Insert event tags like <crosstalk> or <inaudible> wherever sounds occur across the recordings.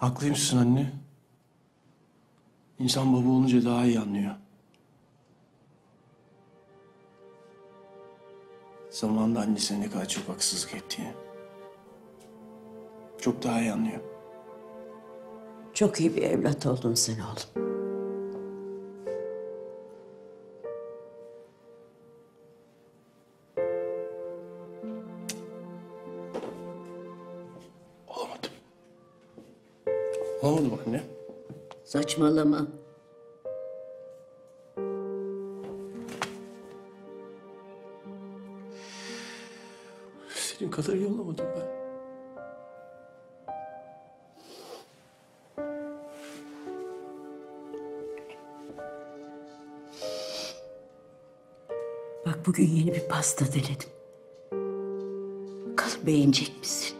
Haklıymışsın anne. İnsan baba olunca daha iyi anlıyor. Zamanında annesine ne kadar çok haksızlık ettiğini. Çok daha iyi anlıyor. Çok iyi bir evlat oldun sen oğlum. Olamadım anne. Saçmalama. Senin kadar iyi olamadım ben. Bak bugün yeni bir pasta denedim. Bakalım beğenecek misin?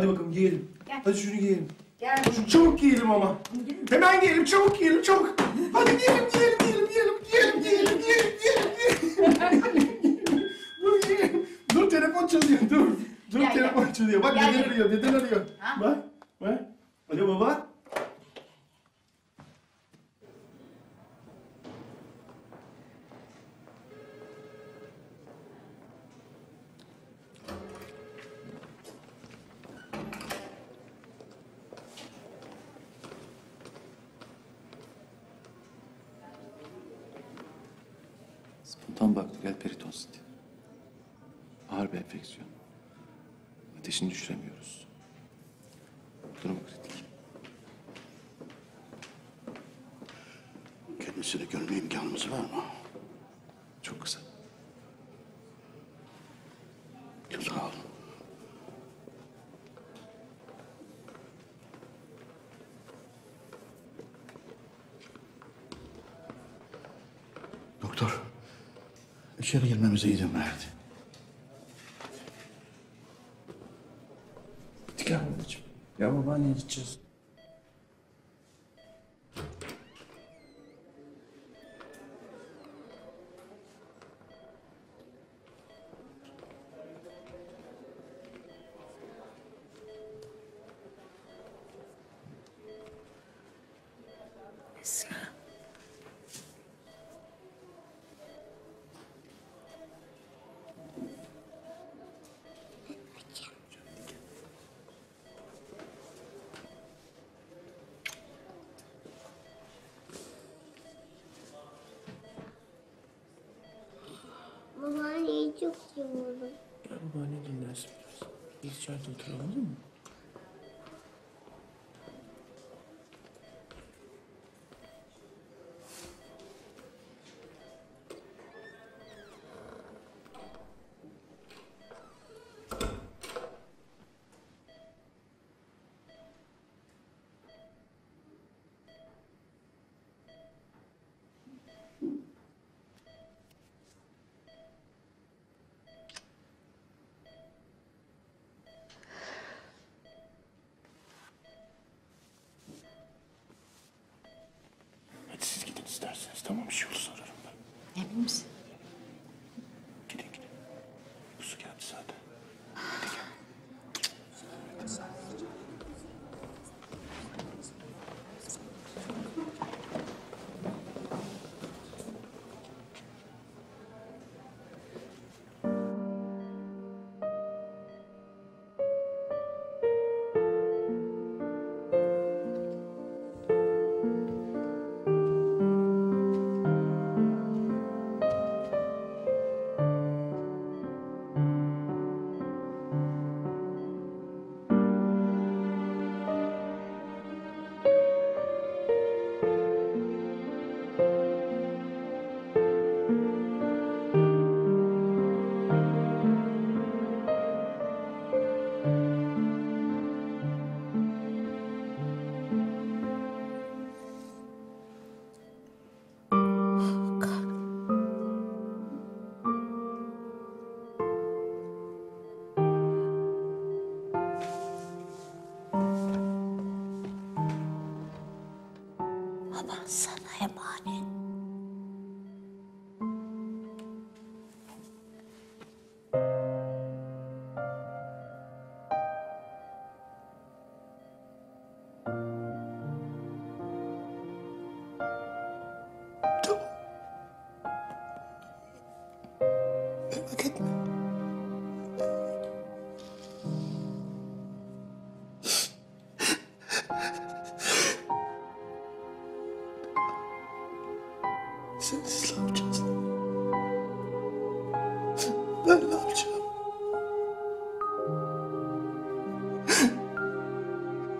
Hadi bakalım giyelim. Gel. Hadi şunu giyelim. Gel. Şunu çabuk giyelim ama. Hemen giyelim, çabuk giyelim, çabuk. Hadi giyelim, giyelim, giyelim, giyelim, giyelim, giyelim, giyelim, giyelim, giyelim. <laughs> Dur giyelim. Dur telefon çalıyor, dur. Dur Gel, telefon gel. çalıyor. Bak Gel, deden gel. arıyor, deden arıyor. Ha? Bak, bak. Alo baba. Ateşini düşüremiyoruz. Durum kritik. Kendisini görme imkanımız var mı? Çok kısa. Çok sağ olun. Doktor, içeri girmemize izin verdi. 要不我帮你治？Çok seviyorum. Gel babaanne dinlersin biraz. İçeride oturalım değil mi? Tamam bir şey olursa ararım ben. Emin misin?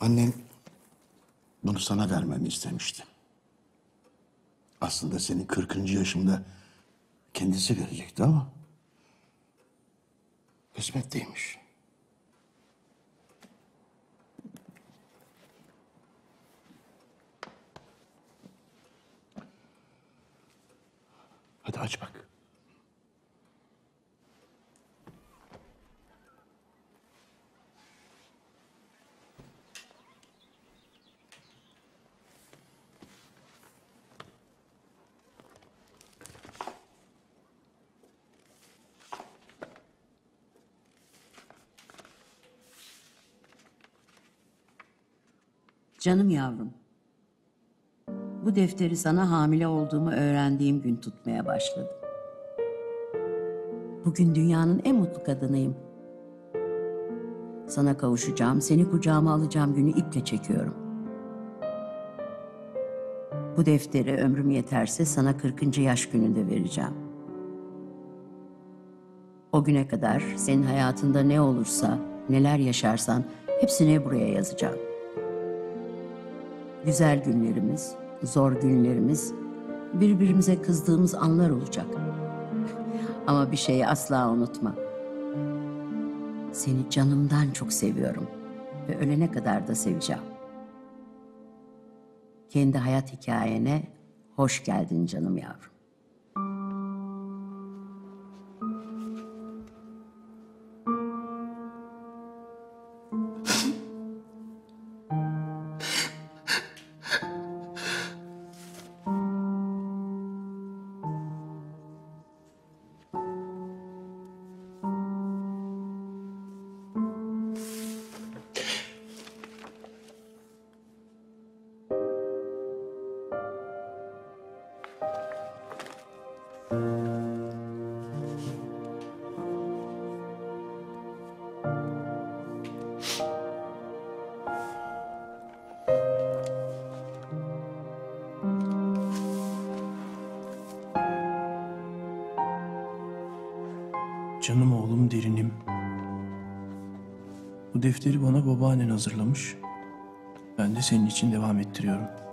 Annen bunu sana vermemi istemişti. Aslında senin 40. yaşında kendisi verecekti ama kısmet değilmiş. Hadi aç bak. Canım yavrum. Bu defteri sana hamile olduğumu öğrendiğim gün tutmaya başladım. Bugün dünyanın en mutlu kadınıyım. Sana kavuşacağım, seni kucağıma alacağım günü iple çekiyorum. Bu defteri ömrüm yeterse sana 40. yaş gününde vereceğim. O güne kadar senin hayatında ne olursa, neler yaşarsan hepsini buraya yazacağım. Güzel günlerimiz, zor günlerimiz, birbirimize kızdığımız anlar olacak. Ama bir şeyi asla unutma. Seni canımdan çok seviyorum ve ölene kadar da seveceğim. Kendi hayat hikayene hoş geldin canım yavrum. Canım oğlum derinim. Bu defteri bana babaannen hazırlamış. Ben de senin için devam ettiriyorum.''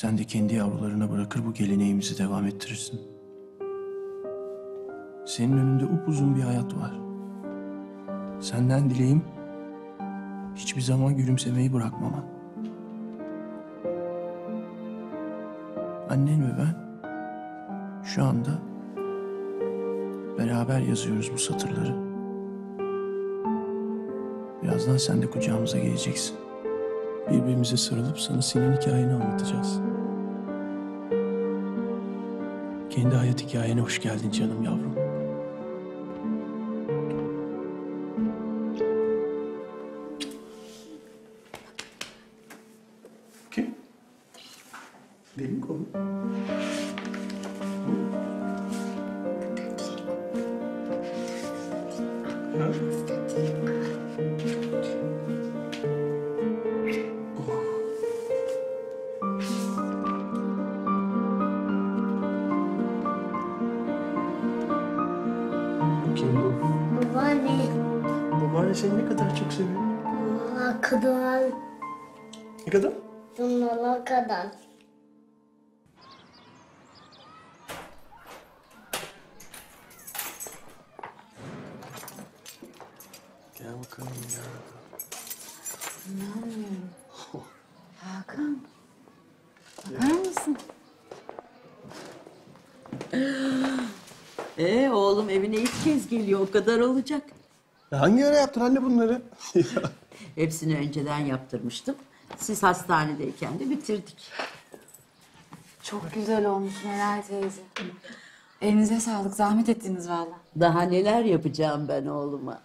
Sen de kendi yavrularına bırakır bu geleneğimizi devam ettirirsin. Senin önünde upuzun bir hayat var. Senden dileğim hiçbir zaman gülümsemeyi bırakmaman. Annen ve ben şu anda beraber yazıyoruz bu satırları. Birazdan sen de kucağımıza geleceksin. Birbirimize sarılıp sana senin hikayeni anlatacağız. Kendi hayat hikayene hoş geldin canım yavrum. Babaanne seni ne kadar çok seviyor. bana kadar, Ne kadar? bana kadar. Gel bakalım ya. <laughs> Hakan. Bakar mısın? Ee oğlum evine ilk kez geliyor o kadar olacak. Ya hangi ara yaptın anne bunları? <laughs> Hepsini önceden yaptırmıştım. Siz hastanedeyken de bitirdik. Çok güzel olmuş Meral teyze. Elinize sağlık. Zahmet ettiniz valla. Daha neler yapacağım ben oğluma.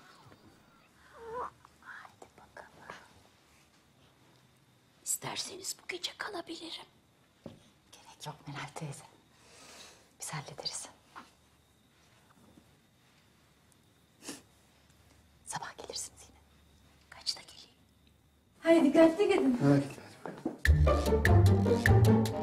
İsterseniz bu gece kalabilirim. Gerek yok Meral teyze. Biz hallederiz. Sabah gelirsiniz yine. Kaçta geleyim? Haydi dikkatli gidin. Hadi, hadi.